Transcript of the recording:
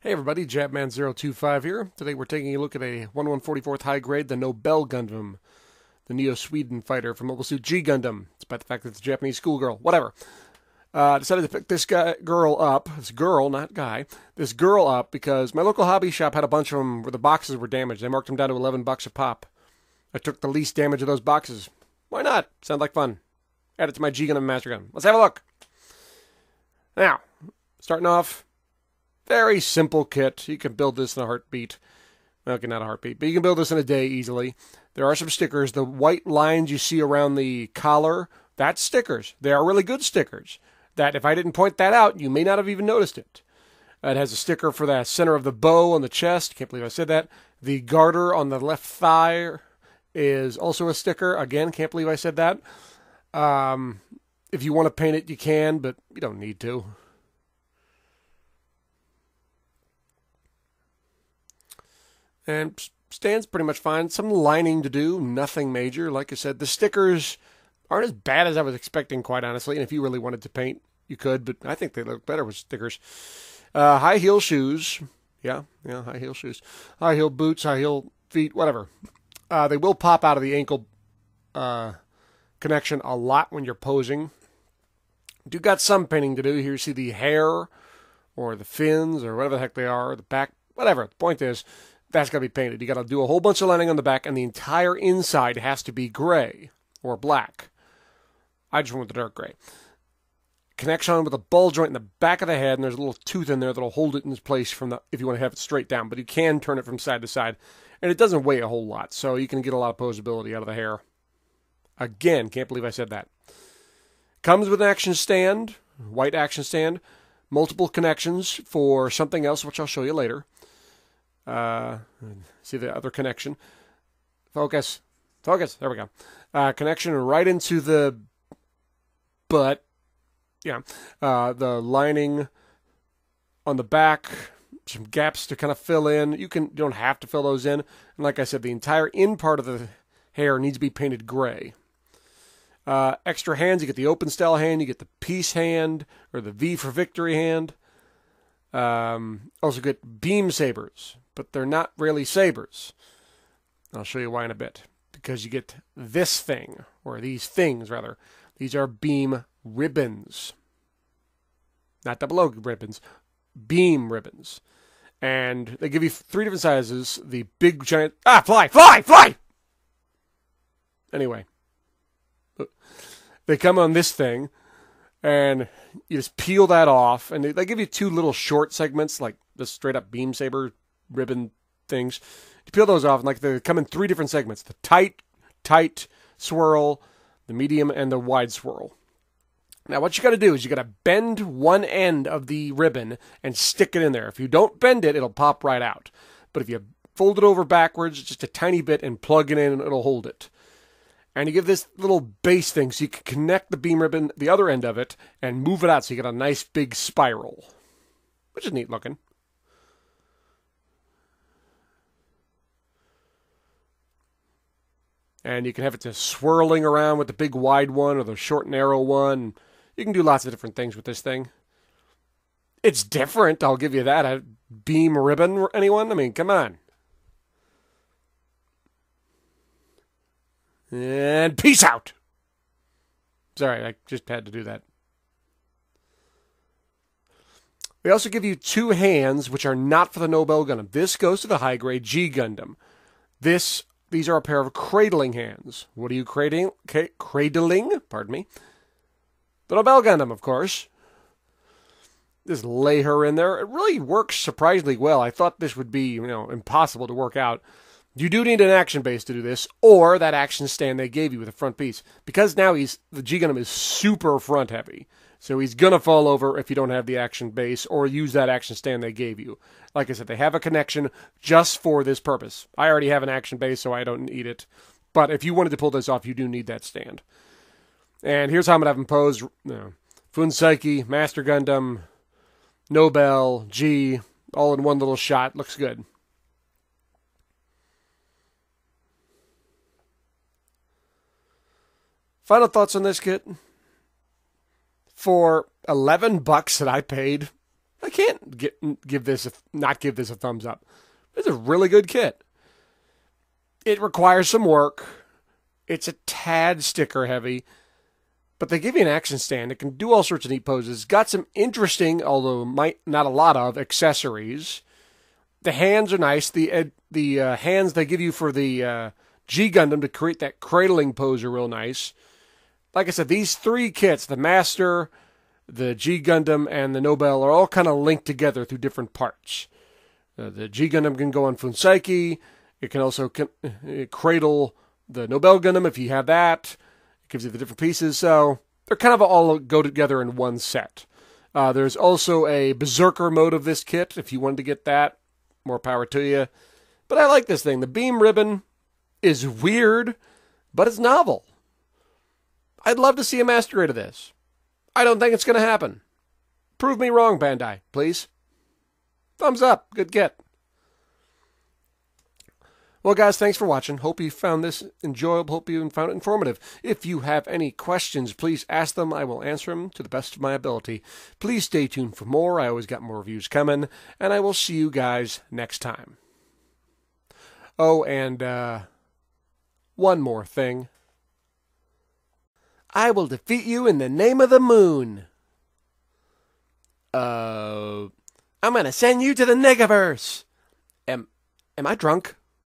Hey everybody, Jabman025 here. Today we're taking a look at a 1144th high grade, the Nobell Gundam, the Neo Sweden fighter from Mobile Suit G Gundam, despite the fact that it's a Japanese schoolgirl. Whatever. Uh, decided to pick this guy, girl up, this girl, not guy, this girl up because my local hobby shop had a bunch of them where the boxes were damaged. They marked them down to 11 bucks a pop. I took the least damage of those boxes. Why not? Sounds like fun. Add it to my G Gundam Master Gun. Let's have a look. Now, starting off, very simple kit. You can build this in a heartbeat. Okay, not a heartbeat, but you can build this in a day easily. There are some stickers. The white lines you see around the collar, that's stickers. They are really good stickers. That if I didn't point that out, you may not have even noticed it. It has a sticker for the center of the bow on the chest. Can't believe I said that. The garter on the left thigh is also a sticker. Again, can't believe I said that. Um, if you want to paint it, you can, but you don't need to. And stands pretty much fine. Some lining to do, nothing major. Like I said, the stickers aren't as bad as I was expecting, quite honestly. And if you really wanted to paint, you could, but I think they look better with stickers. Uh, high heel shoes, yeah, yeah, high heel shoes, high heel boots, high heel feet, whatever. Uh, they will pop out of the ankle uh, connection a lot when you're posing. Do got some painting to do here. You see the hair or the fins or whatever the heck they are, the back, whatever. The point is, that's got to be painted. You got to do a whole bunch of lining on the back, and the entire inside has to be gray or black. I just went with the dark gray. Connection with a ball joint in the back of the head, and there's a little tooth in there that'll hold it in place from the if you want to have it straight down. But you can turn it from side to side, and it doesn't weigh a whole lot, so you can get a lot of posability out of the hair. Again, can't believe I said that. Comes with an action stand, white action stand, multiple connections for something else, which I'll show you later. Uh, see the other connection. Focus. Focus. There we go. Uh, connection right into the butt. Yeah. Uh, the lining on the back. Some gaps to kind of fill in. You can you don't have to fill those in. And like I said, the entire in part of the hair needs to be painted gray. Uh, extra hands. You get the open style hand. You get the peace hand or the V for victory hand. Um, also get beam sabers but they're not really sabers. I'll show you why in a bit. Because you get this thing, or these things rather. These are beam ribbons. Not double O ribbons, beam ribbons. And they give you three different sizes. The big giant ah fly, fly, fly. Anyway, they come on this thing, and you just peel that off, and they, they give you two little short segments, like the straight up beam saber ribbon things. You peel those off, and like they come in three different segments: the tight, tight swirl, the medium, and the wide swirl. Now, what you got to do is you got to bend one end of the ribbon and stick it in there. If you don't bend it, it'll pop right out. But if you fold it over backwards, just a tiny bit, and plug it in, it'll hold it. And you give this little base thing so you can connect the beam ribbon, the other end of it, and move it out so you get a nice big spiral, which is neat looking. and you can have it just swirling around with the big wide one or the short narrow one. You can do lots of different things with this thing. It's different, I'll give you that. A beam ribbon, anyone? I mean, come on. And peace out. Sorry, I just had to do that. We also give you two hands, which are not for the Nobell Gundam. This goes to the high grade G Gundam. This these are a pair of cradling hands. What are you cradling? cradling? Pardon me. The Nobell Gundam, of course. Just lay her in there. It really works surprisingly well. I thought this would be, you know, impossible to work out. You do need an action base to do this, or that action stand they gave you with a front piece. Because now he's the G Gundam is super front heavy. So he's going to fall over if you don't have the action base or use that action stand they gave you. Like I said, they have a connection just for this purpose. I already have an action base, so I don't need it. But if you wanted to pull this off, you do need that stand. And here's how I'm to have them pose. You know, Fuunsaiki, Master Gundam, Nobell, G, all in one little shot. Looks good. Final thoughts on this kit? for 11 bucks that I paid, I can't get, give this a, not give this a thumbs up. It's a really good kit. It requires some work. It's a tad sticker heavy, but they give you an action stand. It can do all sorts of neat poses. Got some interesting, although might not a lot of accessories. The hands are nice. The the uh, hands they give you for the uh, G Gundam to create that cradling pose are real nice. Like I said, these three kits, the Master, the G Gundam, and the Nobell, are all kind of linked together through different parts. Uh, the G Gundam can go on Fuunsaiki. It can also can, uh, cradle the Nobell Gundam if you have that. It gives you the different pieces. So they're kind of all go together in one set. Uh, there's also a Berserker mode of this kit if you wanted to get that. More power to you. But I like this thing. The beam ribbon is weird, but it's novel. I'd love to see a master grade of this. I don't think it's going to happen. Prove me wrong, Bandai, please. Thumbs up. Good get. Well, guys, thanks for watching. Hope you found this enjoyable. Hope you found it informative. If you have any questions, please ask them. I will answer them to the best of my ability. Please stay tuned for more. I always got more reviews coming, and I will see you guys next time. Oh, and uh, one more thing. I will defeat you in the name of the moon. Uh, I'm gonna send you to the Negaverse. Am, am I drunk?